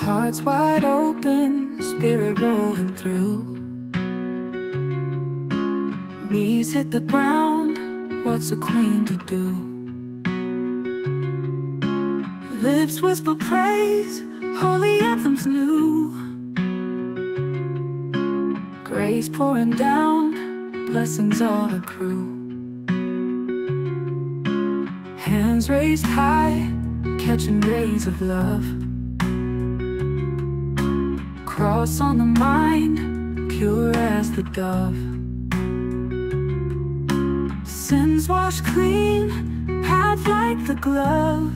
Hearts wide open, spirit rolling through. Knees hit the ground, what's a queen to do? Lips whisper praise, holy anthems new. Grace pouring down, blessings all accrue. Hands raised high, catching rays of love. Cross on the mind, pure as the dove. Sins washed clean, path like the glove.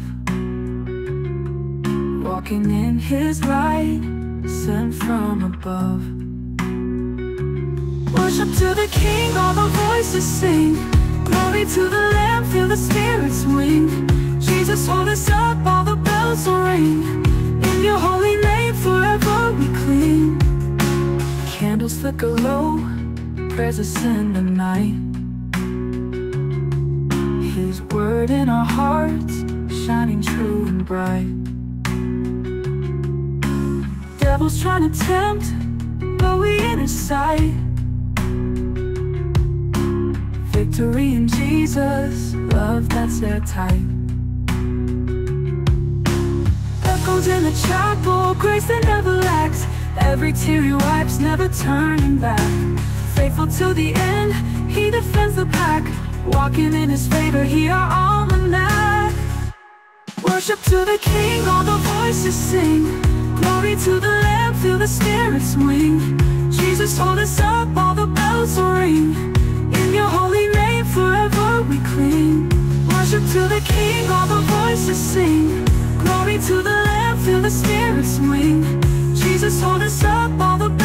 Walking in his light, sent from above. Worship to the King, all the voices sing. Glory to the Lamb, feel the Spirit's wing. Jesus, hold us up, Candles flicker low, prayers ascend the night. His word in our hearts, shining true and bright. Devil's trying to tempt, but we in his sight. Victory in Jesus, love that's airtight. Echoes in the chapel, grace that never lacks. Every tear he wipes, never turning back. Faithful to the end, he defends the pack. Walking in his favor, he our almanac. Worship to the King, all the voices sing. Glory to the Lamb, feel the Spirit's wing Jesus, hold us up, all the bells will ring. In your holy name, forever we cling. Worship to the King, all the voices sing. Glory to the Lamb, feel the Spirit's swing. Jesus hold us up all the